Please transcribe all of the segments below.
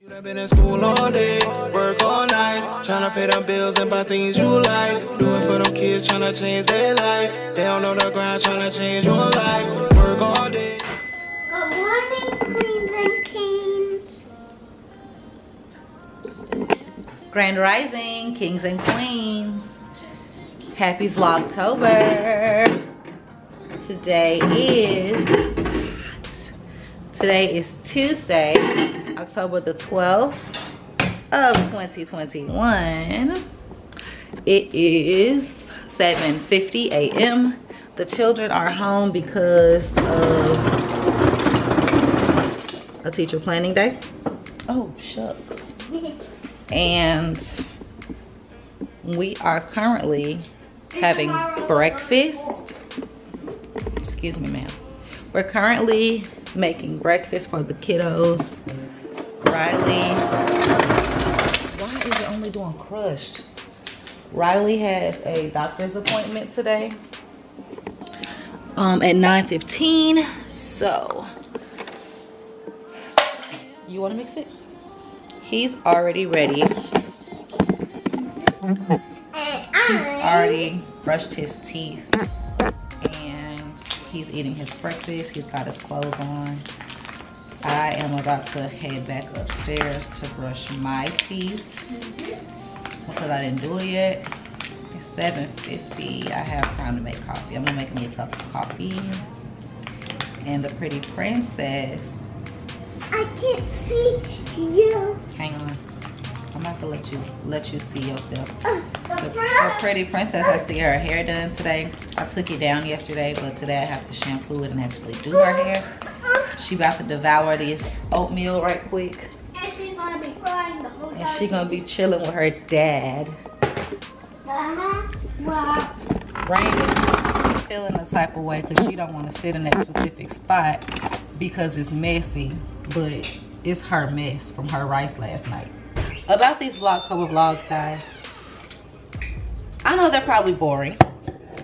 You done been in school all day, work all night, tryna pay them bills and buy things you like. Do it for them kids, tryna change their life. They don't know the grind, tryna change your life. Work all day. Good morning, queens and kings. Grand Rising, Kings and Queens. Happy Vlogtober. Today is today is Tuesday, October the 12th of 2021. It is 7:50 a.m. The children are home because of a teacher planning day. Oh, shucks and we are currently having breakfast excuse me ma'am we're currently making breakfast for the kiddos riley why is it only doing crushed riley has a doctor's appointment today um at 9.15. so you want to mix it he's already ready. He's already brushed his teeth and he's eating his breakfast. He's got his clothes on. I am about to head back upstairs to brush my teeth because I didn't do it yet. It's 7.50. I have time to make coffee. I'm gonna make me a cup of coffee. And the pretty princess I can't see you. Hang on. I'm about to let you let you see yourself. Uh, The, the pretty princess has to get her hair done today. I took it down yesterday, but today I have to shampoo it and actually do her hair. She about to devour this oatmeal right quick. And she's gonna be crying the whole And time. she gonna be chilling with her dad. Uh-huh. Rayne is feeling a type of way because she don't want to sit in that specific spot because it's messy, but it's her mess from her rice last night. About these Vlogtober vlogs, guys. I know they're probably boring,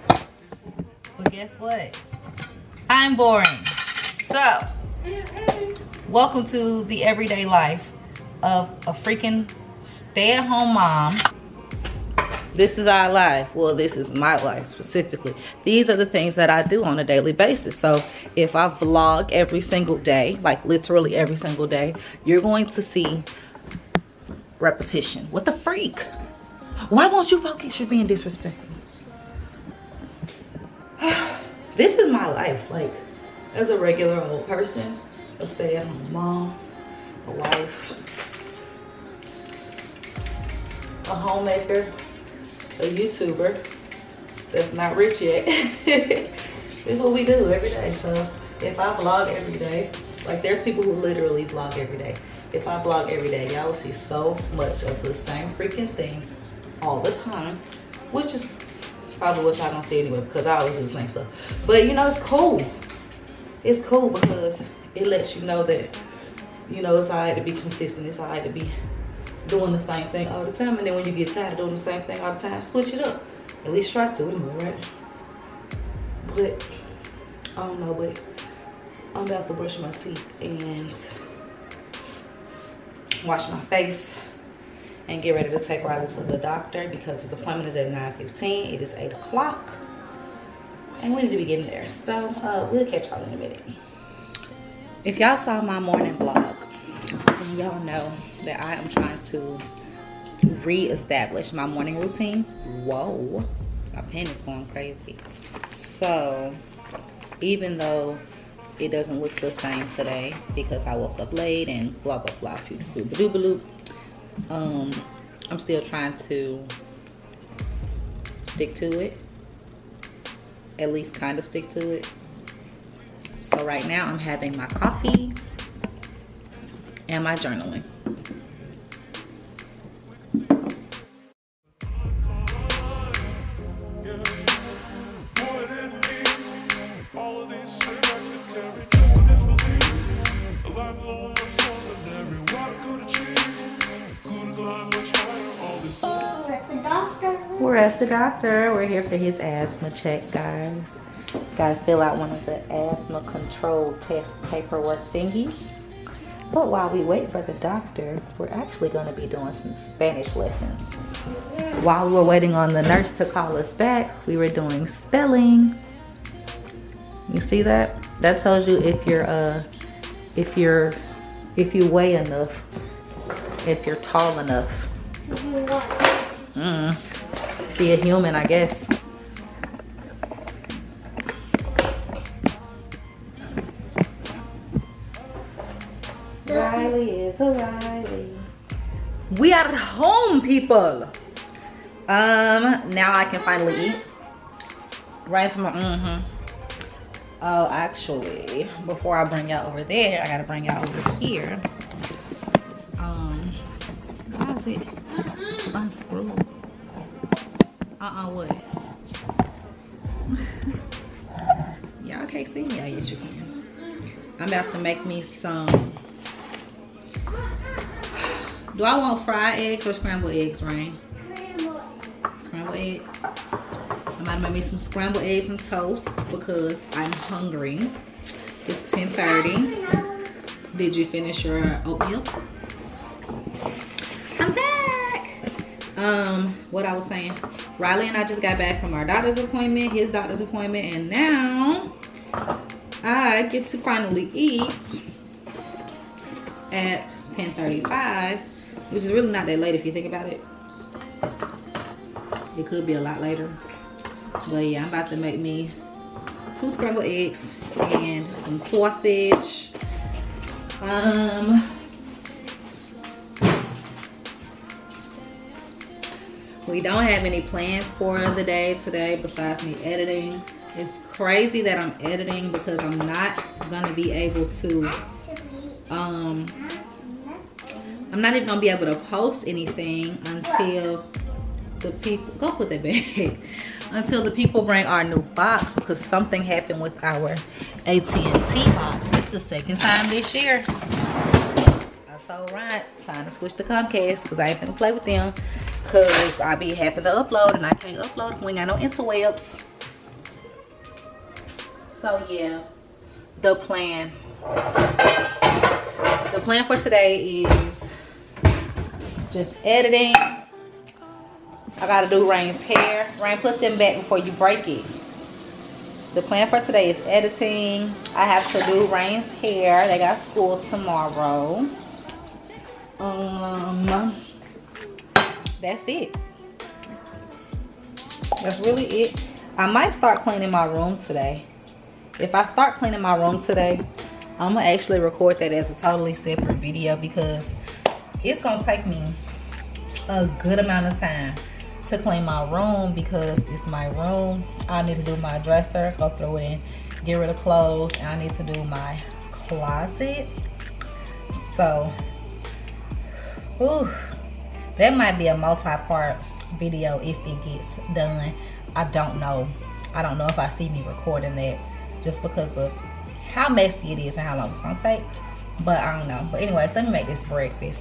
but guess what? I'm boring. So, welcome to the everyday life of a freaking stay-at-home mom. This is our life. Well this is my life specifically. These are the things that i do on a daily basis. So if i vlog every single day like literally every single day you're going to see repetition. What the freak? Why won't you focus? You're being disrespectful. This is my life like as a regular old person a stay-at-home mom a wife a homemaker a YouTuber that's not rich yet. this is what we do every day. So if I vlog every day, like there's people who literally vlog every day. If I vlog every day, y'all will see so much of the same freaking thing all the time, which is probably what y'all don't see anyway because I always do the same stuff. But you know, it's cool. It's cool because it lets you know that, you know, it's alright to be consistent. It's alright to be doing the same thing all the time. And then when you get tired of doing the same thing all the time, switch it up. At least try to right? But, I don't know, but I'm about to brush my teeth and wash my face and get ready to take Riley to the doctor because his appointment is at 9.15. It is 8 o'clock. And we need to be getting there. So, uh, we'll catch y'all in a minute. If y'all saw my morning vlog, y'all know that I am trying to re-establish my morning routine. Whoa, my pen is going crazy. So, even though it doesn't look the same today because I woke up late and blah blah blah, doo doo um, I'm still trying to stick to it. At least kind of stick to it. So right now I'm having my coffee and my journaling. Doctor. We're here for his asthma check, guys. Gotta fill out one of the asthma control test paperwork thingies. But while we wait for the doctor, we're actually going to be doing some Spanish lessons. While we were waiting on the nurse to call us back, we were doing spelling. You see that? That tells you if you're uh if you're if you weigh enough, if you're tall enough. Mm. Be a human, I guess. Riley is a Riley. We are home, people. Um, now I can finally eat. Right to my mm-hmm. Oh, actually, before I bring y'all over there, I gotta bring y'all over here. Um, how is it? Unscrew. Uh-uh, what? y'all can't see me. Oh, yes, you can. I'm about to make me some do I want fried eggs or scrambled eggs, Rayne? Scrambled eggs. I'm about to make me some scrambled eggs and toast because I'm hungry. It's 10.30. Did you finish your oatmeal? I'm back! Um, what I was saying. Riley and I just got back from our doctor's appointment, his doctor's appointment, and now I get to finally eat at 10.35 which is really not that late if you think about it. It could be a lot later. But yeah, I'm about to make me two scrambled eggs and some sausage. Um, we don't have any plans for the day today besides me editing. It's crazy that I'm editing because I'm not gonna be able to um I'm not even gonna be able to post anything until the people, go put that back, until the people bring our new box because something happened with our AT&T box. It's the second time this year. That's all right, time to switch to Comcast because I ain't gonna play with them because I be having to upload and I can't upload when I know interwebs. So yeah, the plan. The plan for today is just editing. I gotta do Rayne's hair. Rayne, put them back before you break it. The plan for today is editing. I have to do Rayne's hair. They got school tomorrow. Um, that's it. That's really it. I might start cleaning my room today. If I start cleaning my room today, I'm gonna actually record that as a totally separate video because it's gonna take me a good amount of time to clean my room because it's my room. I need to do my dresser, go through it and get rid of clothes. And I need to do my closet. So, ooh, that might be a multi-part video if it gets done. I don't know. I don't know if I see me recording that just because of how messy it is and how long it's gonna take. But I don't know. But anyways, let me make this breakfast.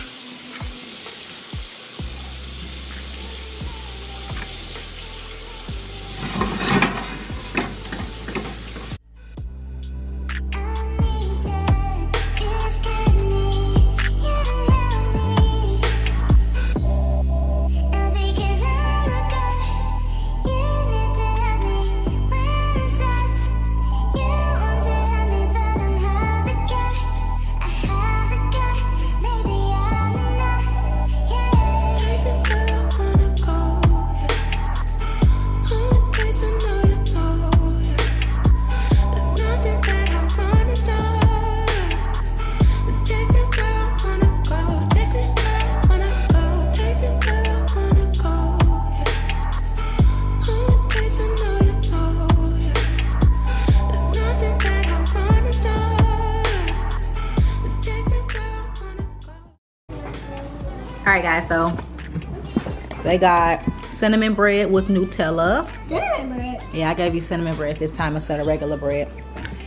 right, guys, so they got cinnamon bread with Nutella. Cinnamon bread. Yeah, I gave you cinnamon bread this time instead of regular bread.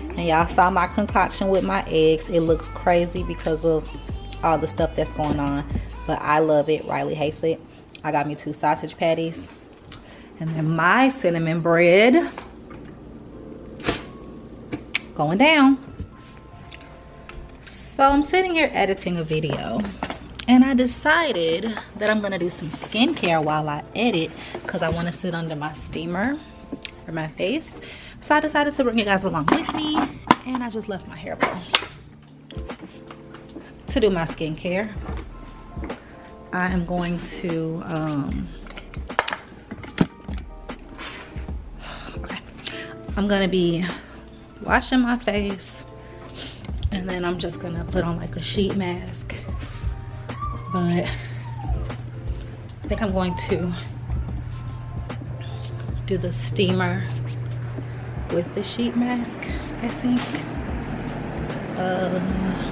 And y'all saw my concoction with my eggs. It looks crazy because of all the stuff that's going on. But I love it. Riley hates it. I got me two sausage patties. And then my cinnamon bread going down. So I'm sitting here editing a video and I decided that I'm gonna do some skincare while I edit because I want to sit under my steamer for my face. So I decided to bring you guys along with me and I just left my hair blown to do my skincare. I am going to um, okay. I'm gonna be washing my face and then I'm just gonna put on like a sheet mask but I think I'm going to do the steamer with the sheet mask I think. Uh,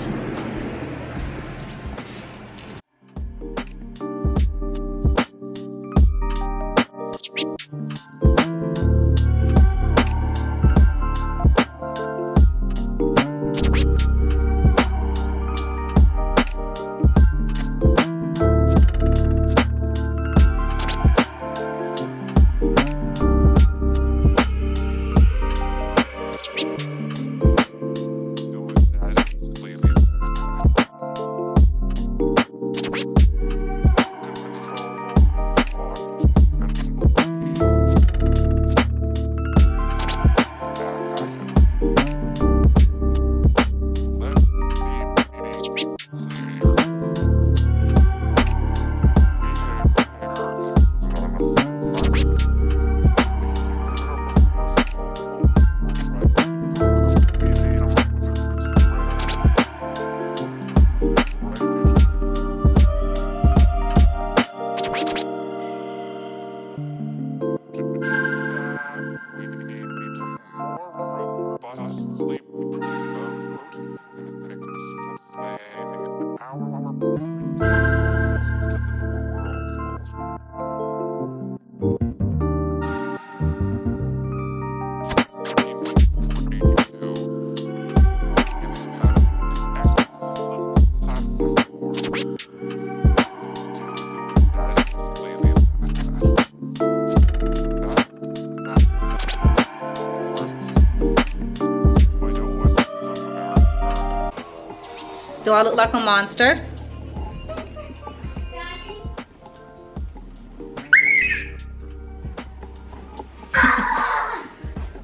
I look like a monster?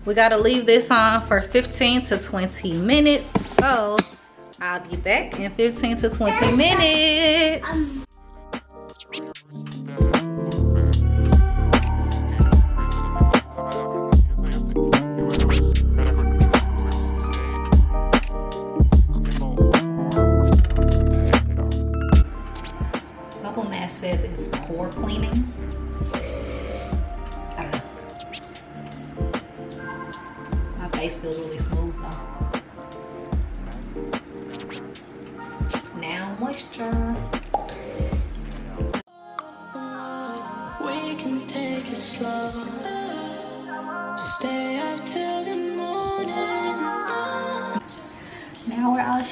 we gotta leave this on for 15 to 20 minutes. So I'll be back in 15 to 20 minutes.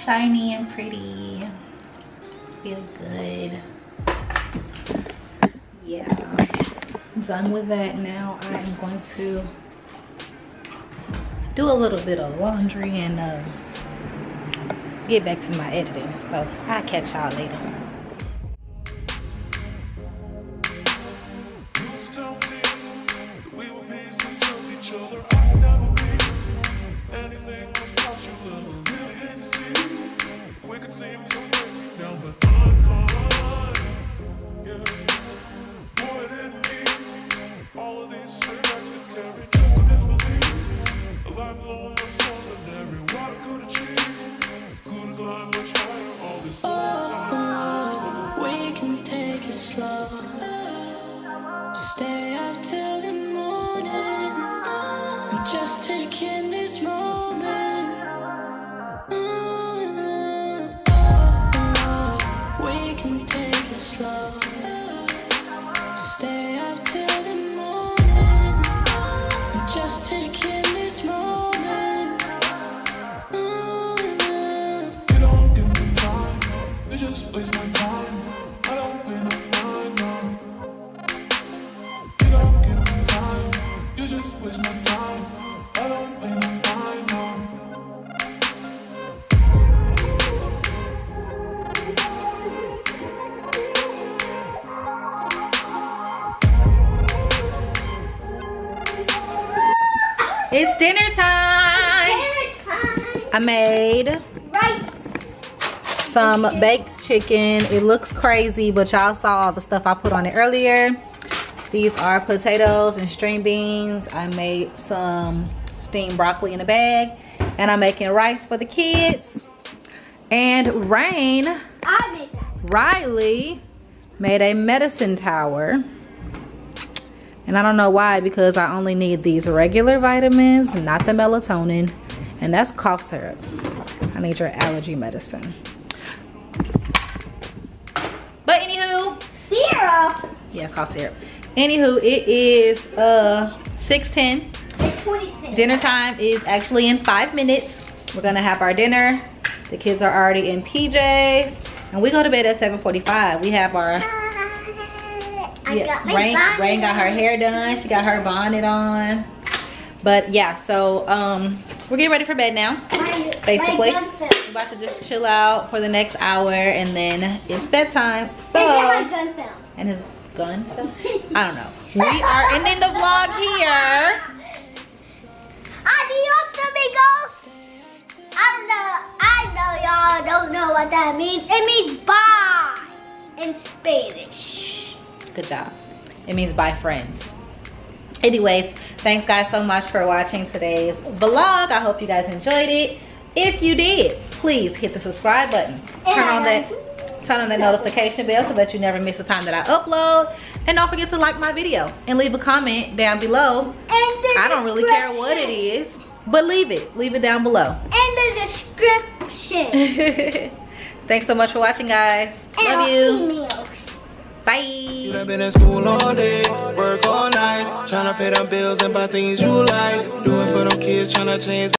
Shiny and pretty. Feel good. Yeah. Done with that now. I am going to do a little bit of laundry and uh, get back to my editing. So I'll catch y'all later. Can take I made Rice. some baked chicken. It looks crazy, but y'all saw all the stuff I put on it earlier. These are potatoes and string beans. I made some steamed broccoli in a bag. And I'm making rice for the kids. And Rayne, made. Riley, made a medicine tower. And I don't know why, because I only need these regular vitamins, not the melatonin. And that's cough syrup. I need your allergy medicine. But anywho, Syrup. yeah, cough syrup. Anywho, it is uh 6:10. It's 26. Dinner time is actually in five minutes. We're gonna have our dinner. The kids are already in PJs, and we go to bed at 7:45. We have our yeah, got Rayne, Rayne got her hair done. She got her bonnet on. But yeah, so um, we're getting ready for bed now. Basically, we're about to just chill out for the next hour, and then it's bedtime. So, and his gun. fell? I don't know. We are ending the vlog here. Adios, amigos. I don't know. I know y'all don't know what that means. It means bye in Spanish. Good job. It means bye, friends. Anyways, thanks guys so much for watching today's vlog. I hope you guys enjoyed it. If you did, please hit the subscribe button. Turn on that turn on that notification bell so that you never miss a time that I upload. And don't forget to like my video and leave a comment down below. I don't really care what it is, but leave it. Leave it down below. in the description. Thanks so much for watching, guys. and Love you. emails. Bye. You done been in school all day, work all night, tryna pay them bills and buy things you like. Do it for them kids, tryna change.